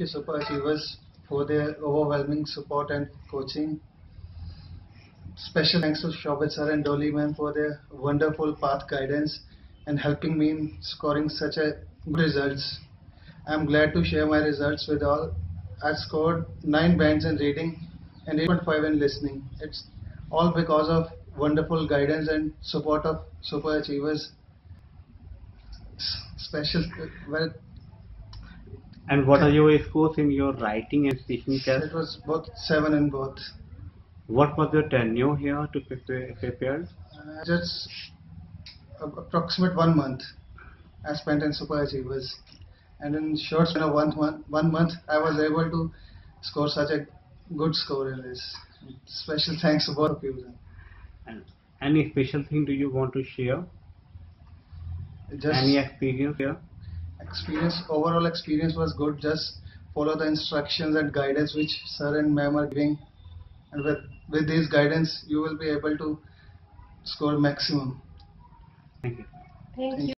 you Super Achievers for their overwhelming support and coaching. Special thanks to Shobit sir and Dolly ma'am for their wonderful path guidance and helping me in scoring such a good results. I'm glad to share my results with all. I scored 9 bands in reading and 8.5 in listening. It's all because of wonderful guidance and support of Super Achievers. Special, well, And what are your scores in your writing and speaking test? it was both 7 and both. What was your tenure here to prepare? Uh, just approximate one month I spent in Super Achievers, and in short span of one month, one month I was able to score such a good score in this. Special thanks to both of you. And any special thing do you want to share? Just Any experience here? Experience, overall experience was good. Just follow the instructions and guidance which sir and ma'am are giving, and with with this guidance you will be able to score maximum. Thank you. Thank you.